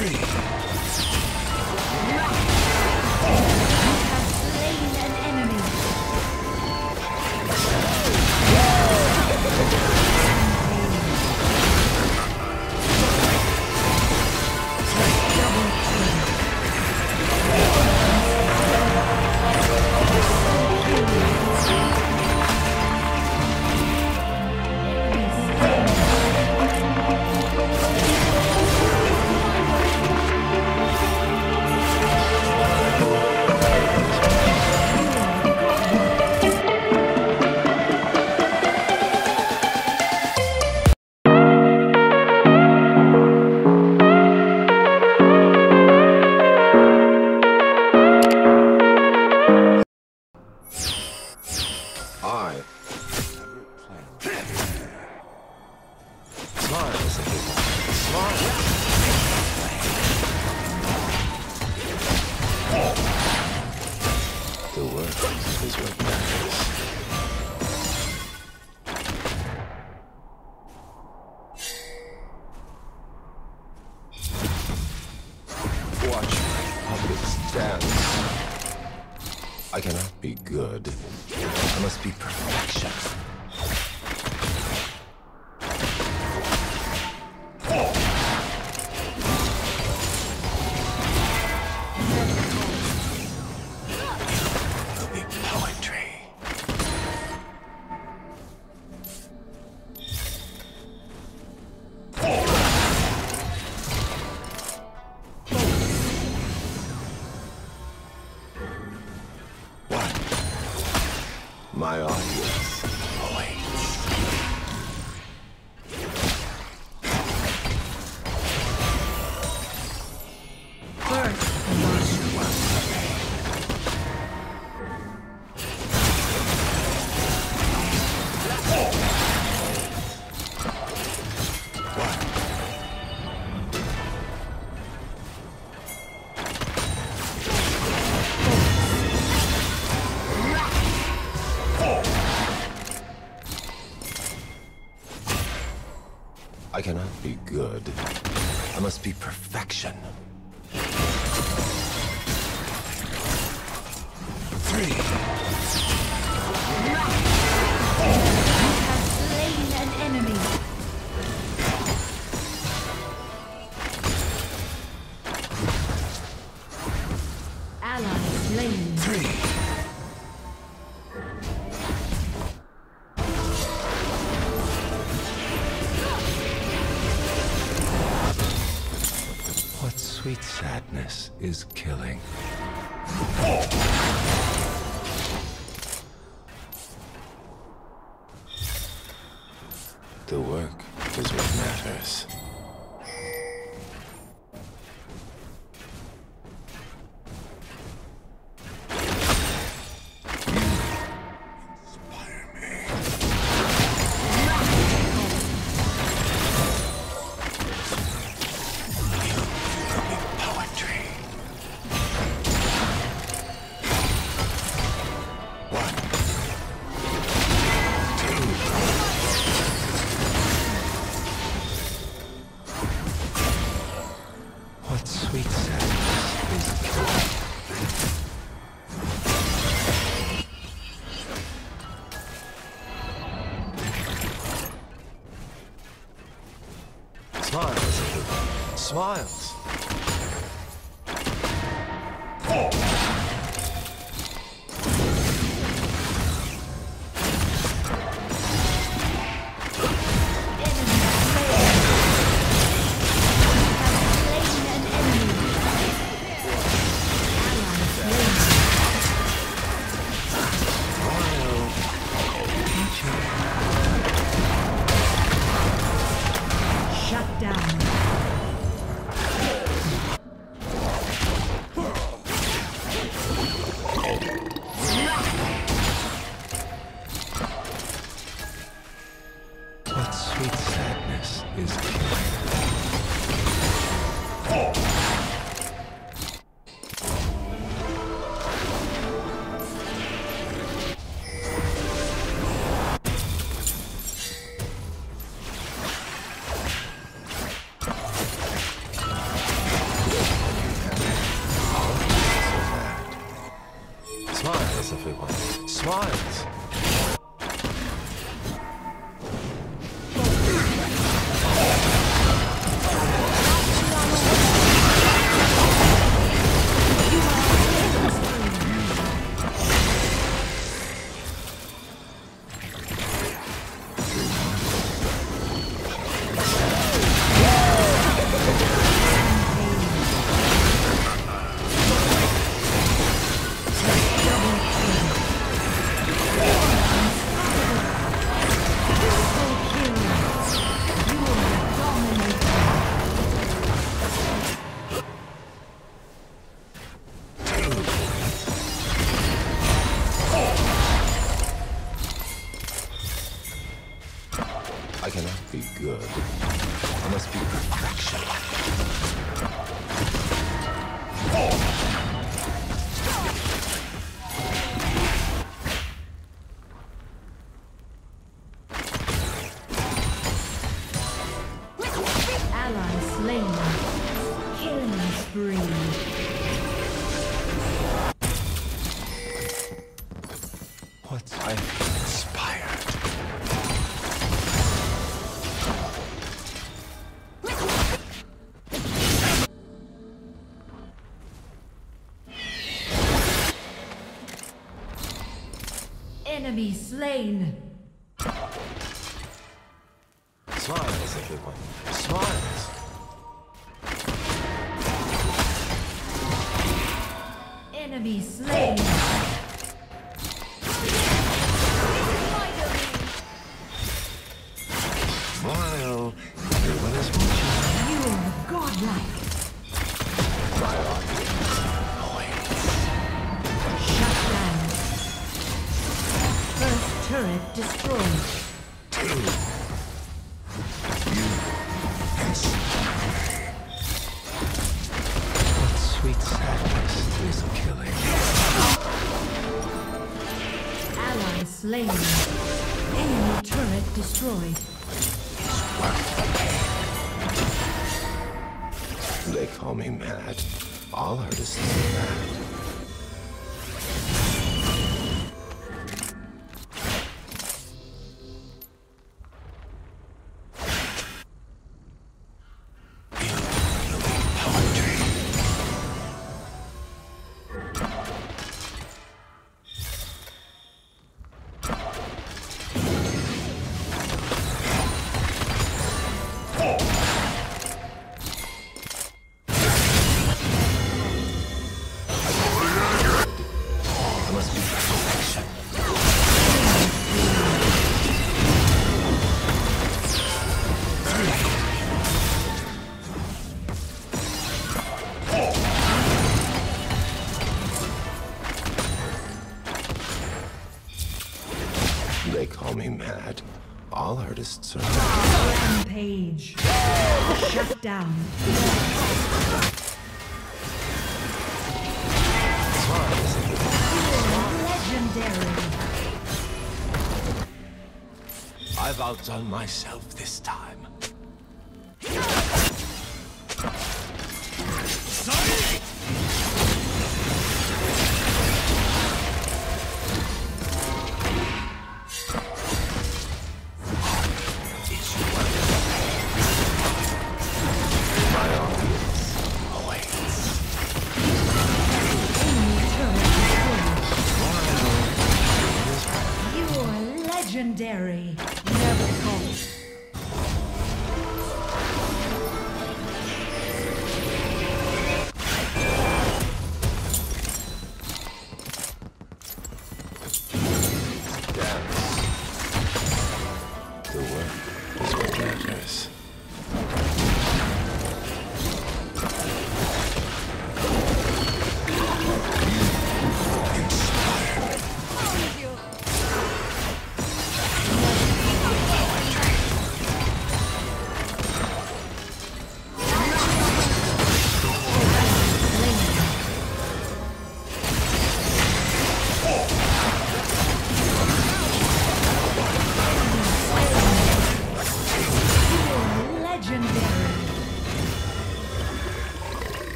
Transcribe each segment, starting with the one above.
free. I cannot be good. I must be perfection. my audience. I cannot be good. I must be perfection. Three. 좋아요. Enemy slain. Smiles, everyone. Smiles. Enemy slain. is slain. Enemy turret destroyed. They call me mad. All artists are mad. I'll tell myself this time.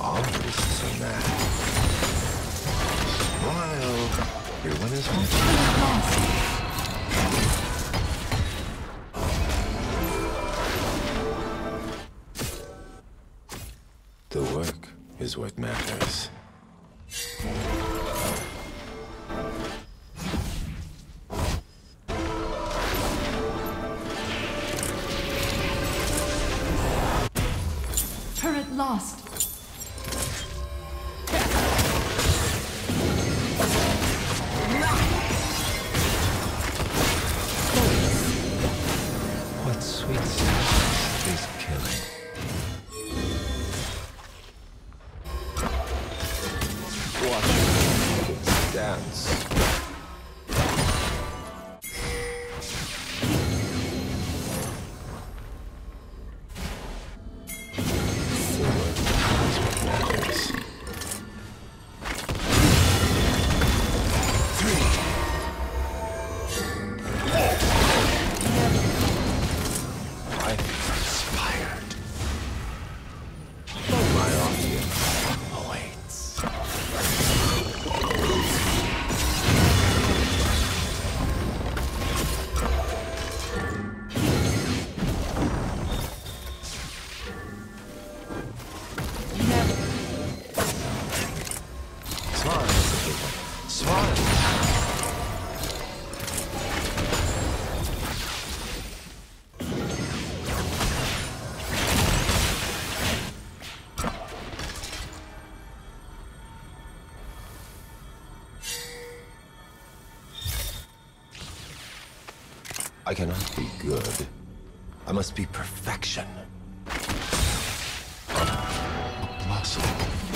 obviously mad. Smile. Everyone is. The work is what matters. I cannot be good. I must be perfection. Blossom.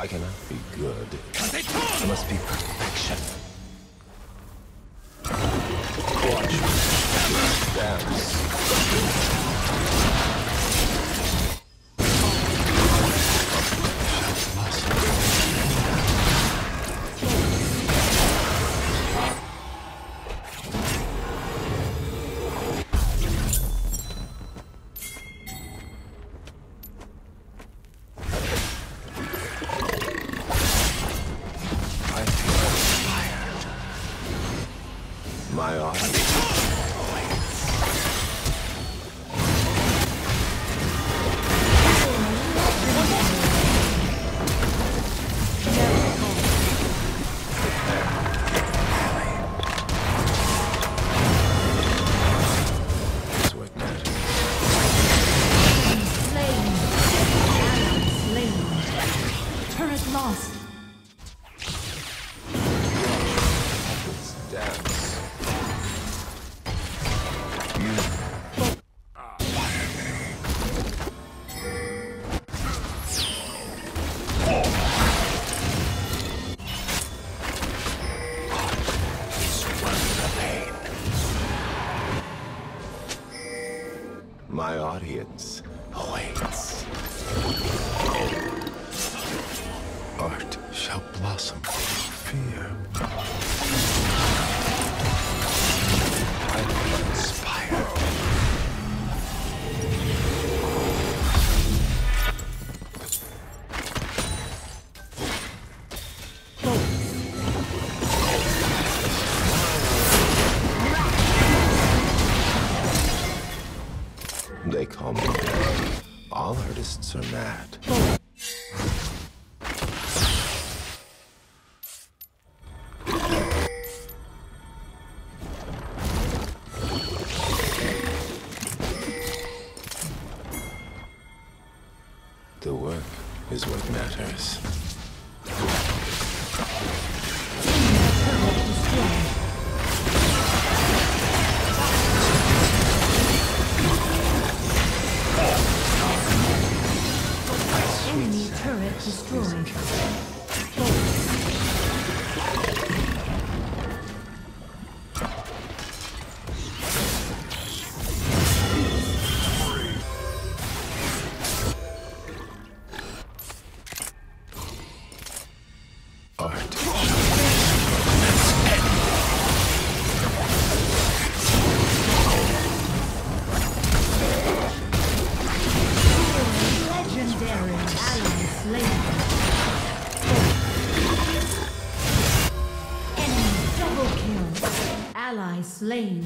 I cannot be good. It must be perfection. Watch. Dance. 좋 아. Destroy. ally slain.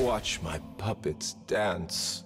Watch my puppets dance.